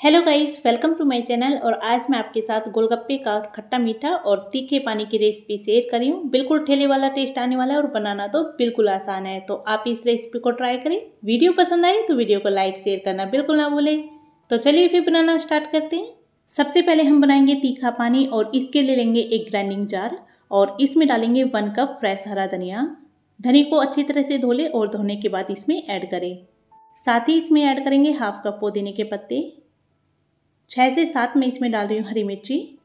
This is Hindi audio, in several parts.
Hello guys welcome to my channel और आज मैं आपके साथ गोलगप्पे का खट्टा मीठा और तीखे पानी की रेसिपी शेयर करी हूँ। बिल्कुल ठेले वाला टेस्ट आने वाला है और बनाना तो बिल्कुल आसान है। तो आप इस रेसिपी को ट्राई करें। वीडियो पसंद आए तो वीडियो को लाइक शेयर करना बिल्कुल ना भूलें। तो चलिए फिर बनाना स्टार्ट करते हैं। सबसे पहले हम बनाएँगे तीखा पानी और इसके लिए लेंगे एक ग्राइंडिंग जार और इसमें डालेंगे वन कप फ्रेश हरा धनिया। धनी को अच्छी तरह से धो ले और धोने के बाद इसमें ऐड करें। साथ ही इसमें ऐड करेंगे हाफ़ कप पुदीने के पत्ते। छः से सात मैं इसमें डाल रही हूँ हरी मिर्ची।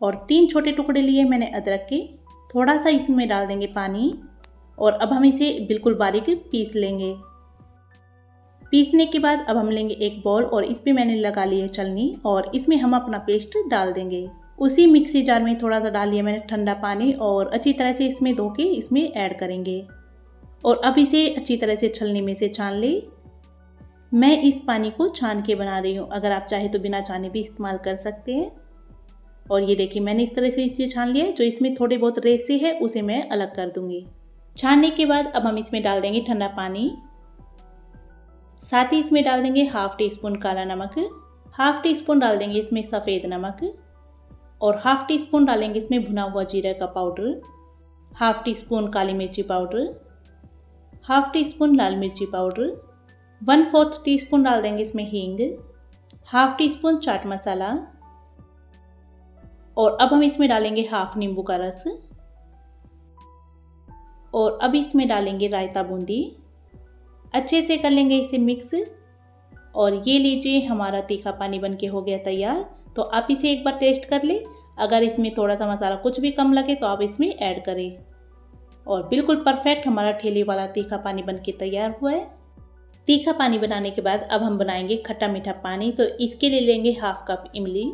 और तीन छोटे टुकड़े लिए मैंने अदरक के। थोड़ा सा इसमें डाल देंगे पानी। और अब हम इसे बिल्कुल बारीक पीस लेंगे। पीसने के बाद अब हम लेंगे एक बॉल और इस पर मैंने लगा ली है चलनी। और इसमें हम अपना पेस्ट डाल देंगे। उसी मिक्सी जार में थोड़ा सा डाल लिया मैंने ठंडा पानी। और अच्छी तरह से इसमें धो के इसमें ऐड करेंगे। और अब इसे अच्छी तरह से छलनी में से छान लें। मैं इस पानी को छान के बना रही हूँ। अगर आप चाहे तो बिना छाने भी इस्तेमाल कर सकते हैं। और ये देखिए, मैंने इस तरह से इसे छान लिया है, जो इसमें थोड़े बहुत रेसे है, उसे मैं अलग कर दूँगी। छानने के बाद अब हम इसमें डाल देंगे ठंडा पानी। साथ ही इसमें डाल देंगे हाफ़ टी स्पून काला नमक। हाफ़ टी स्पून डाल देंगे इसमें सफ़ेद नमक। और हाफ़ टी स्पून डालेंगे इसमें भुना हुआ जीरा का पाउडर। हाफ़ टी स्पून काली मिर्ची पाउडर। हाफ़ टी स्पून लाल मिर्ची powder. One fourth teaspoon डाल देंगे इसमें हींग, half teaspoon chaat masala, और अब हम इसमें डालेंगे हाफ़ नींबू का रस, और अब इसमें डालेंगे रायता बूंदी। अच्छे से कर लेंगे इसे मिक्स, और ये लीजिए हमारा तीखा पानी बन के हो गया तैयार। तो आप इसे एक बार टेस्ट कर ले। अगर इसमें थोड़ा सा मसाला कुछ भी कम लगे तो आप इसमें ऐड करें। और बिल्कुल परफेक्ट हमारा ठेली वाला तीखा पानी बन के तैयार हुआ है। तीखा पानी बनाने के बाद अब हम बनाएँगे खट्टा मीठा पानी। तो इसके लिए लेंगे हाफ़ कप इमली।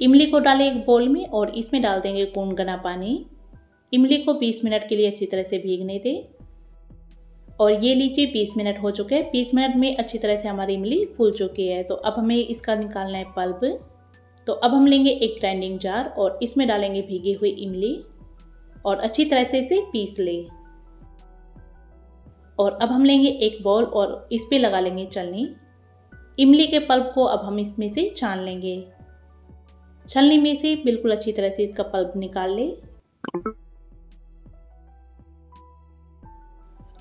इमली को डालें एक बोल में और इसमें डाल देंगे कून गना पानी। इमली को 20 मिनट के लिए अच्छी तरह से भीगने दें। और ये लीजिए 20 मिनट हो चुके हैं। 20 मिनट में अच्छी तरह से हमारी इमली फूल चुकी है। तो अब हमें इसका निकालना है पल्प। तो अब हम लेंगे एक ग्राइंडिंग जार और इसमें डालेंगे भीगी हुई इमली। और अच्छी तरह से इसे पीस लें। और अब हम लेंगे एक बॉल और इस पर लगा लेंगे चलनी। इमली के पल्प को अब हम इसमें से छान लेंगे। छलनी में से बिल्कुल अच्छी तरह से इसका पल्प निकाल ले।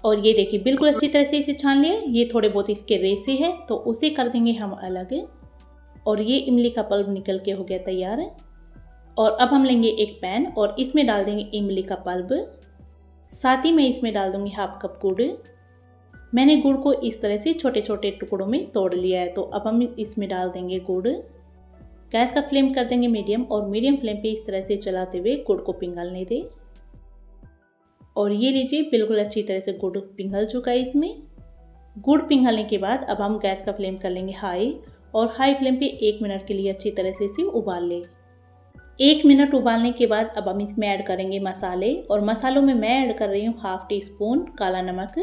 और ये देखिए, बिल्कुल अच्छी तरह से इसे छान लिया। ये थोड़े बहुत इसके रेसे है तो उसे कर देंगे हम अलग। और ये इमली का पल्प निकल के हो गया तैयार। और अब हम लेंगे एक पैन और इसमें डाल देंगे इमली का पल्प। साथ ही मैं इसमें डाल दूँगी हाफ़ कप गुड़। मैंने गुड़ को इस तरह से छोटे छोटे टुकड़ों में तोड़ लिया है तो अब हम इसमें डाल देंगे गुड़। गैस का फ्लेम कर देंगे मीडियम, और मीडियम फ्लेम पे इस तरह से चलाते हुए गुड़ को पिघलने दें। और ये लीजिए, बिल्कुल अच्छी तरह से गुड़ पिघल चुका है इसमें। गुड़ पिघलने के बाद अब हम गैस का फ्लेम कर लेंगे हाई, और हाई फ्लेम पे एक मिनट के लिए अच्छी तरह से इसे उबाल लें। एक मिनट उबालने के बाद अब हम इसमें ऐड करेंगे मसाले और मसालों में मैं ऐड कर रही हूँ हाफ़ टी स्पून काला नमक,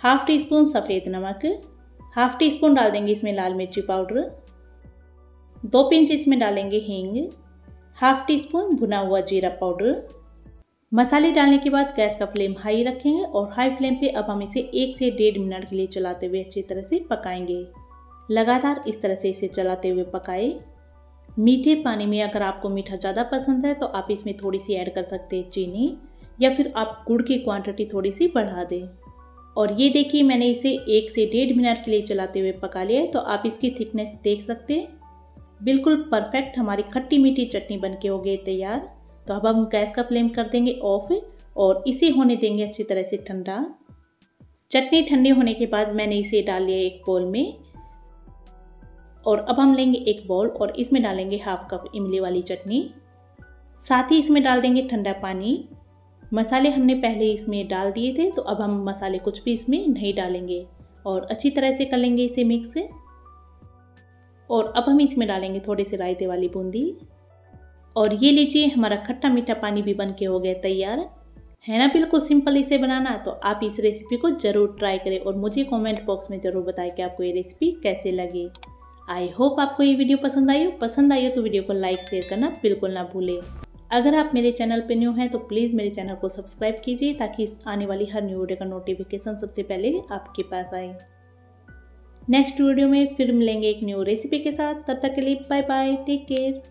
हाफ़ टी स्पून सफ़ेद नमक, हाफ़ टी स्पून डाल देंगे इसमें लाल मिर्ची पाउडर, दो पिंच इसमें डालेंगे हींग, हाफ़ टी स्पून भुना हुआ जीरा पाउडर। मसाले डालने के बाद गैस का फ्लेम हाई रखेंगे और हाई फ्लेम पे अब हम इसे एक से डेढ़ मिनट के लिए चलाते हुए अच्छी तरह से पकाएँगे। लगातार इस तरह से इसे चलाते हुए पकाएँ। मीठे पानी में अगर आपको मीठा ज़्यादा पसंद है तो आप इसमें थोड़ी सी ऐड कर सकते हैं चीनी, या फिर आप गुड़ की क्वांटिटी थोड़ी सी बढ़ा दें। और ये देखिए, मैंने इसे एक से डेढ़ मिनट के लिए चलाते हुए पका लिया है तो आप इसकी थिकनेस देख सकते हैं। बिल्कुल परफेक्ट हमारी खट्टी मीठी चटनी बन के हो गई तैयार। तो अब हम गैस का फ्लेम कर देंगे ऑफ़, और इसे होने देंगे अच्छी तरह से ठंडा। चटनी ठंडी होने के बाद मैंने इसे डाल लिया एक बोल में। और अब हम लेंगे एक बॉल और इसमें डालेंगे हाफ़ कप इमली वाली चटनी। साथ ही इसमें डाल देंगे ठंडा पानी। मसाले हमने पहले इसमें डाल दिए थे तो अब हम मसाले कुछ भी इसमें नहीं डालेंगे और अच्छी तरह से कर लेंगे इसे मिक्स और अब हम इसमें डालेंगे थोड़े से रायते वाली बूंदी। और ये लीजिए, हमारा खट्टा मीठा पानी भी बन के हो गया तैयार। है ना, बिल्कुल सिंपल इसे बनाना तो आप इस रेसिपी को ज़रूर ट्राई करें और मुझे कमेंट बॉक्स में ज़रूर बताएँ कि आपको ये रेसिपी कैसे लगे। आई होप आपको ये वीडियो पसंद आई हो। पसंद आई हो तो वीडियो को लाइक, शेयर करना बिल्कुल ना भूलें। अगर आप मेरे चैनल पर न्यू हैं तो प्लीज़ मेरे चैनल को सब्सक्राइब कीजिए ताकि आने वाली हर न्यू वीडियो का नोटिफिकेशन सबसे पहले आपके पास आए। नेक्स्ट वीडियो में फिर मिलेंगे एक न्यू रेसिपी के साथ। तब तक के लिए बाय बाय टेक केयर